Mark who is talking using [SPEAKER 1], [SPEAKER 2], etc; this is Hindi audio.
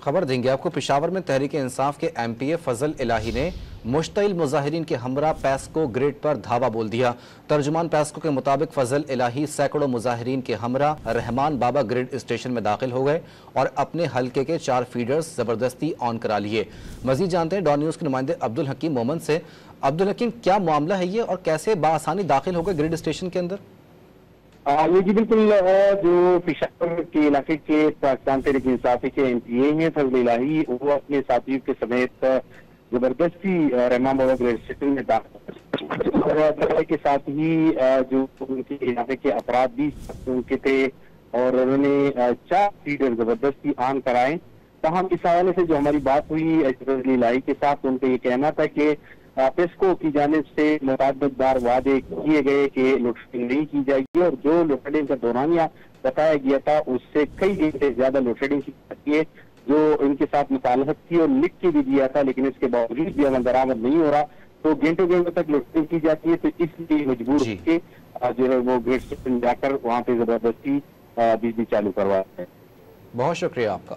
[SPEAKER 1] खबर देंगे आपको, पिशावर में तहरीक इंसाफ के एम पी ए फजल इलाही ने मुश्तिल मुजाहरीन के हमरा पैस्को ग्रिड पर धावा बोल दिया। तर्जुमान पैस्को के मुताबिक फजल इलाही सैकड़ों मुजाहरीन के हमरा रहमान बाबा ग्रिड स्टेशन में दाखिल हो गए और अपने हल्के के चार फीडर्स ज़बरदस्ती ऑन करा लिए। मजीद जानते हैं, डॉन न्यूज़ के नुमाइंदे अब्दुल हकीम मोमन से, अब्दुल हकीम, क्या मामला है ये और कैसे बासानी दाखिल हो गए ग्रिड स्टेशन के अंदर?
[SPEAKER 2] ये जी बिल्कुल जो पिशावर के इलाके के पाकिस्तान तहरीक इंसाफी के एम पी ए हैं फजल इलाही वो अपने साथियों के समेत ज़बरदस्ती रहमान बाबा ग्रेड स्टेशन में दाखिल के साथ ही जो उनके इलाके के अपराध भी उनके थे, और उन्होंने चार सीटर ज़बरदस्ती ऑन कराए। तहम इस हवाले से जो हमारी बात हुई इलाही के साथ, उनका ये कहना था कि पेस्को की जानब से मुताद बार वादे किए गए कि लोडशेडिंग नहीं की जाएगी और जो लोडशेडिंग का दौरानिया बताया गया था उससे कई दिन से ज़्यादा लोडशेडिंग की जाती है जो इनके साथ मुतालहत थी और लिख के भी दिया था लेकिन इसके बावजूद भी अमल दरामद नहीं हो रहा। तो घंटों घंटों तक लोडशेडिंग की जाती है तो इसलिए मजबूर होकर जो है वो गेट स्टेशन जाकर वहाँ पे ज़बरदस्ती बिजली चालू करवाते हैं।
[SPEAKER 1] बहुत शुक्रिया आपका।